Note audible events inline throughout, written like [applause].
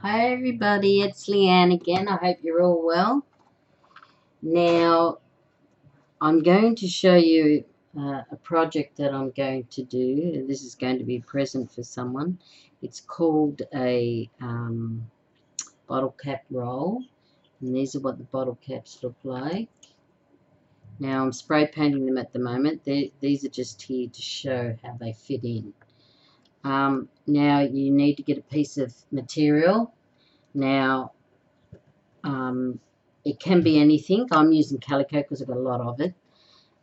Hi everybody, it's Leanne again. I hope you're all well. Now, I'm going to show you uh, a project that I'm going to do. This is going to be a present for someone. It's called a um, bottle cap roll. And these are what the bottle caps look like. Now, I'm spray painting them at the moment. They're, these are just here to show how they fit in. Um, now you need to get a piece of material. Now um, it can be anything. I'm using calico because I've got a lot of it.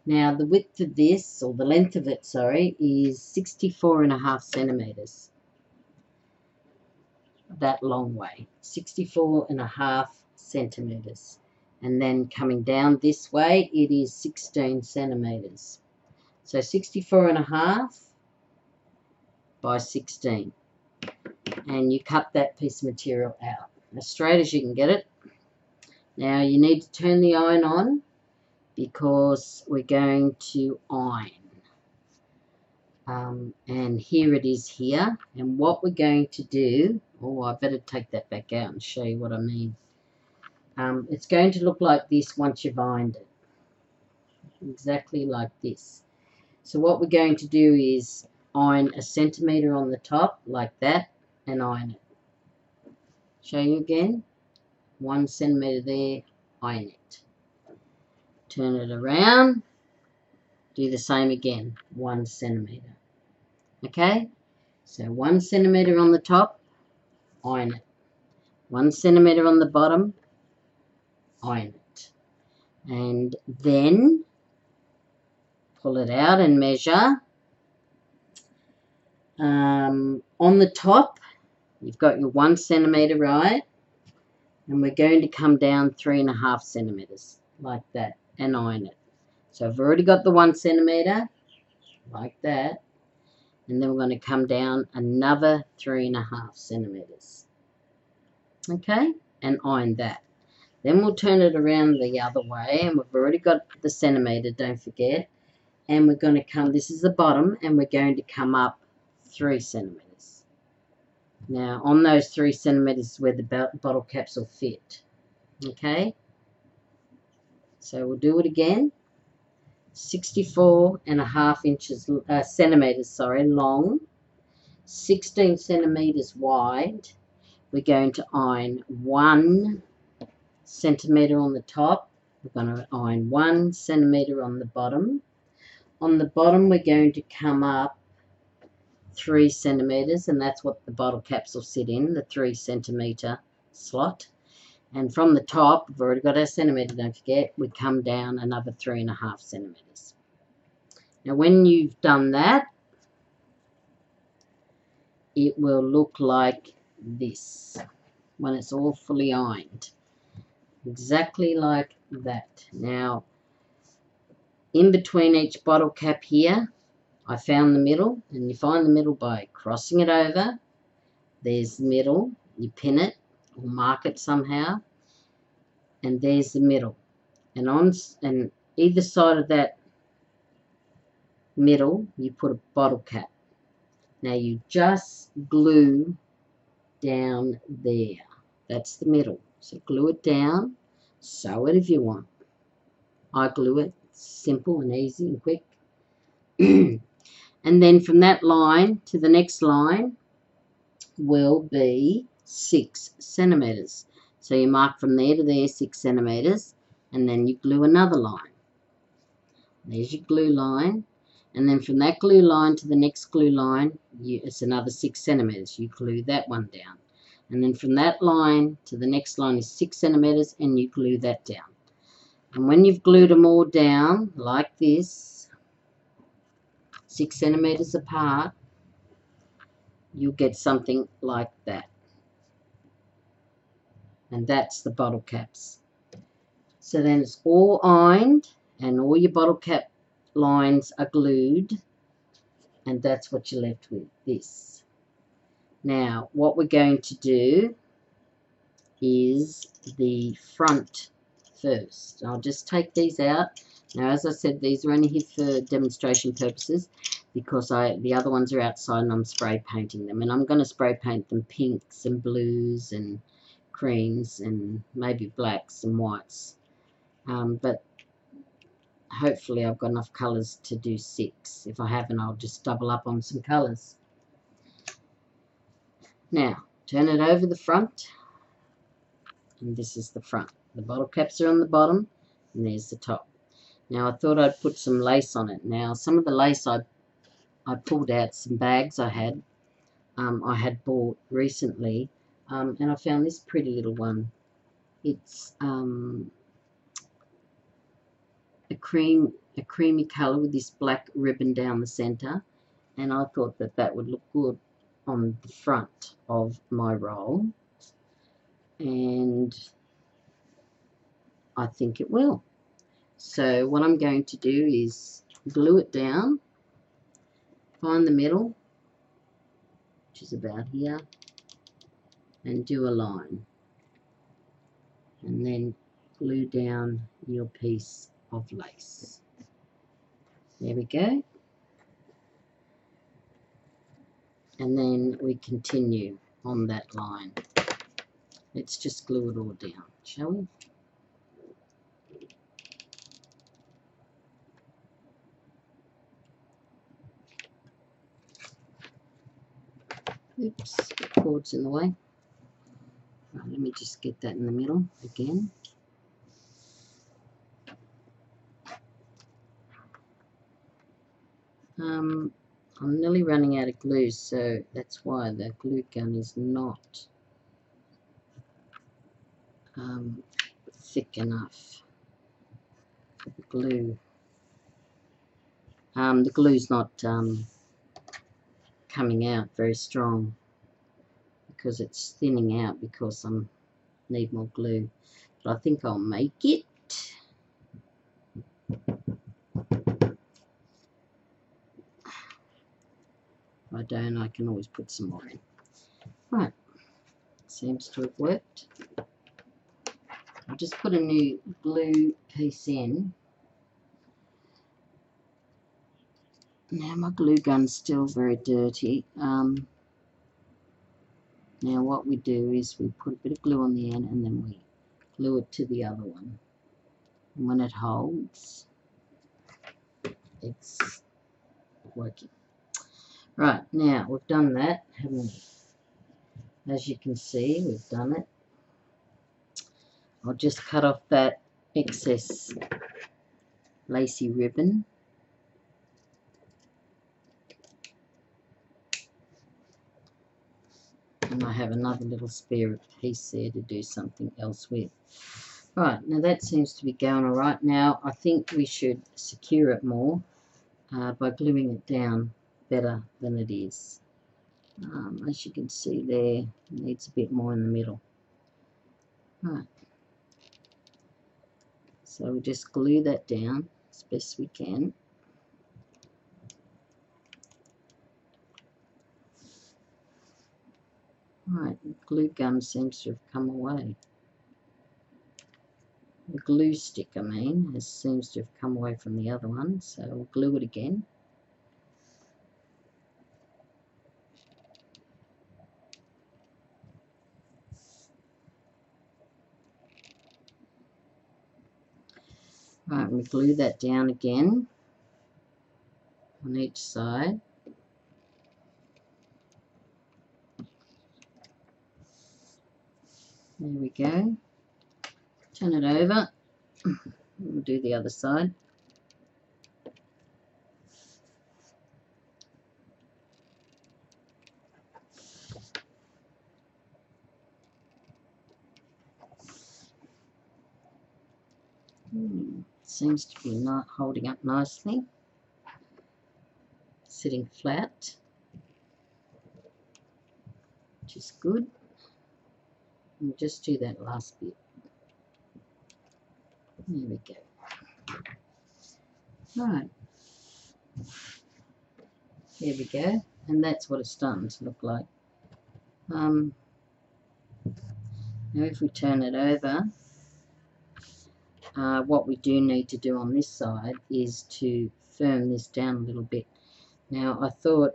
Now the width of this, or the length of it, sorry, is 64 and a half centimetres. That long way. 64 and a half centimetres. And then coming down this way, it is 16 centimetres. So 64 and a half by 16 and you cut that piece of material out. As straight as you can get it. Now you need to turn the iron on because we're going to iron. Um, and here it is here. And what we're going to do oh I better take that back out and show you what I mean. Um, it's going to look like this once you've ironed it. Exactly like this. So what we're going to do is iron a centimetre on the top like that and iron it. Show you again. One centimetre there, iron it. Turn it around. Do the same again. One centimetre. Okay? So one centimetre on the top, iron it. One centimetre on the bottom, iron it. And then pull it out and measure um, on the top, you've got your one centimetre, right? And we're going to come down three and a half centimetres, like that, and iron it. So I've already got the one centimetre, like that. And then we're going to come down another three and a half centimetres. Okay? And iron that. Then we'll turn it around the other way, and we've already got the centimetre, don't forget. And we're going to come, this is the bottom, and we're going to come up three centimeters. Now, on those three centimeters is where the bottle caps will fit. Okay? So we'll do it again. 64 and a half inches, uh, centimeters, sorry, long, 16 centimeters wide. We're going to iron one centimeter on the top. We're going to iron one centimeter on the bottom. On the bottom, we're going to come up three centimeters and that's what the bottle caps will sit in the three centimeter slot. And from the top we've already got our centimeter don't forget we come down another three and a half centimeters. Now when you've done that it will look like this when it's all fully ironed. Exactly like that. Now in between each bottle cap here I found the middle, and you find the middle by crossing it over. There's the middle. You pin it or mark it somehow. And there's the middle. And on and either side of that middle, you put a bottle cap. Now you just glue down there. That's the middle. So glue it down. Sew it if you want. I glue it. Simple and easy and quick. [clears throat] and then from that line to the next line will be six centimeters. So you mark from there to there six centimeters and then you glue another line. There's your glue line. And then from that glue line to the next glue line you, it's another six centimeters. You glue that one down. And then from that line to the next line is six centimeters and you glue that down. And when you've glued them all down like this six centimeters apart, you get something like that. And that's the bottle caps. So then it's all ironed and all your bottle cap lines are glued and that's what you're left with, this. Now, what we're going to do is the front first. I'll just take these out. Now, as I said, these are only here for demonstration purposes. because I the other ones are outside and I'm spray painting them. And I'm going to spray paint them pinks and blues and creams and maybe blacks and whites. Um, but hopefully I've got enough colours to do six. If I haven't I'll just double up on some colours. Now turn it over the front. And this is the front the bottle caps are on the bottom and there's the top. Now I thought I'd put some lace on it. Now some of the lace I I pulled out some bags I had um, I had bought recently um, and I found this pretty little one. It's um, a cream a creamy color with this black ribbon down the center and I thought that that would look good on the front of my roll. And I think it will so what I'm going to do is glue it down find the middle, which is about here, and do a line. And then glue down your piece of lace. There we go. And then we continue on that line. Let's just glue it all down, shall we? Oops, cord's in the way. Right, let me just get that in the middle again. Um, I'm nearly running out of glue, so that's why the glue gun is not um, thick enough the glue. Um, the glue's not um, coming out very strong because it's thinning out because I need more glue. But I think I'll make it. If I don't, I can always put some more in. Right, seems to have worked. I'll just put a new glue piece in. Now my glue gun's still very dirty. Um, now what we do is we put a bit of glue on the end and then we glue it to the other one. And when it holds, it's working. Right, now we've done that, haven't we? As you can see, we've done it. I'll just cut off that excess lacy ribbon and I have another little spare piece there to do something else with. Right, now that seems to be going alright. Now I think we should secure it more uh, by gluing it down better than it is. Um, as you can see there, needs a bit more in the middle. Right. So we just glue that down as best we can. Right, glue gun seems to have come away. The glue stick, I mean, has, seems to have come away from the other one, so we'll glue it again. Right, we glue that down again on each side. There we go. Turn it over. We'll do the other side. Hmm, seems to be not holding up nicely. Sitting flat, which is good just do that last bit. There we go. Right. There we go. And that's what it's starting to look like. Um, now if we turn it over, uh, what we do need to do on this side is to firm this down a little bit Now I thought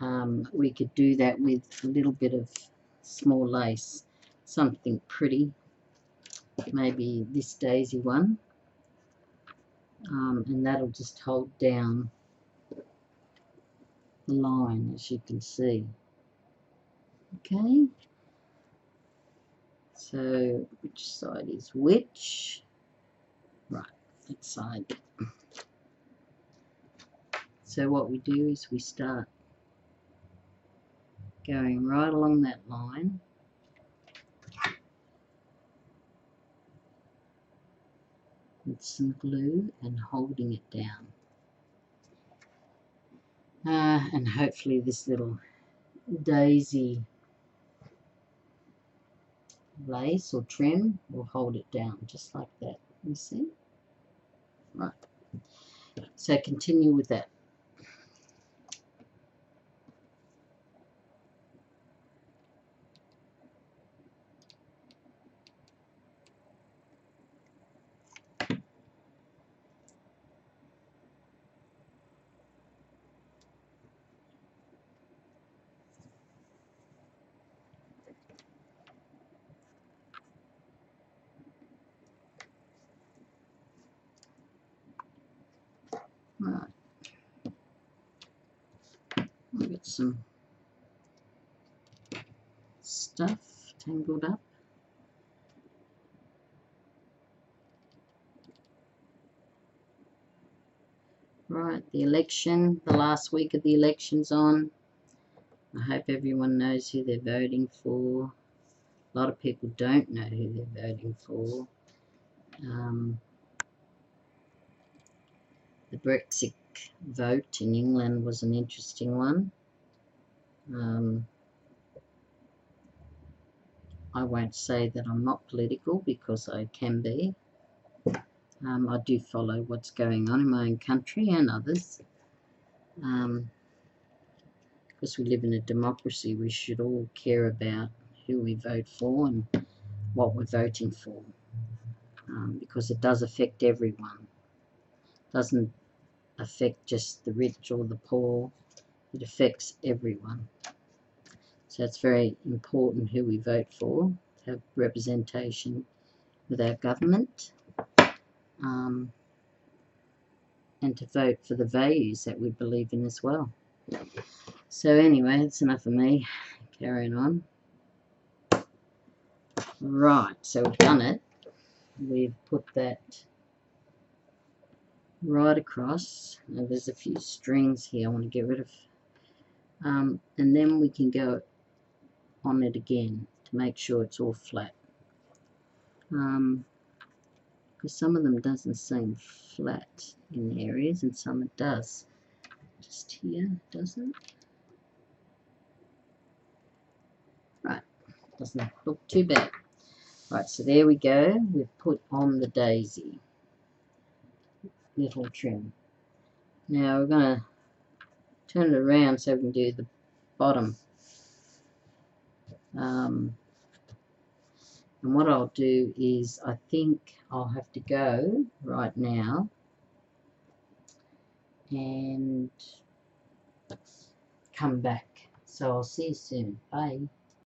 um, we could do that with a little bit of small lace, something pretty, maybe this daisy one, um, and that'll just hold down the line as you can see. Okay, so which side is which? Right, that side. So what we do is we start going right along that line. with some glue and holding it down. Uh, and hopefully this little daisy lace or trim will hold it down just like that. You see? Right. So continue with that. Right. We've got some stuff tangled up. Right, the election, the last week of the election's on. I hope everyone knows who they're voting for. A lot of people don't know who they're voting for. Um, the Brexit vote in England was an interesting one. Um, I won't say that I'm not political because I can be. Um, I do follow what's going on in my own country and others. Um, because we live in a democracy, we should all care about who we vote for and what we're voting for. Um, because it does affect everyone. It doesn't affect just the rich or the poor. It affects everyone. So it's very important who we vote for, have representation with our government, um, and to vote for the values that we believe in as well. So anyway, that's enough of me. Carrying on. Right, so we've done it. We've put that right across. Now there's a few strings here I want to get rid of. Um, and then we can go on it again to make sure it's all flat. Um, because some of them doesn't seem flat in areas and some it does. Just here, doesn't Right, doesn't look too bad. Right, so there we go. We've put on the daisy little trim. Now we're to turn it around so we can do the bottom. Um, and what I'll do is I think I'll have to go right now and come back. So I'll see you soon. Bye.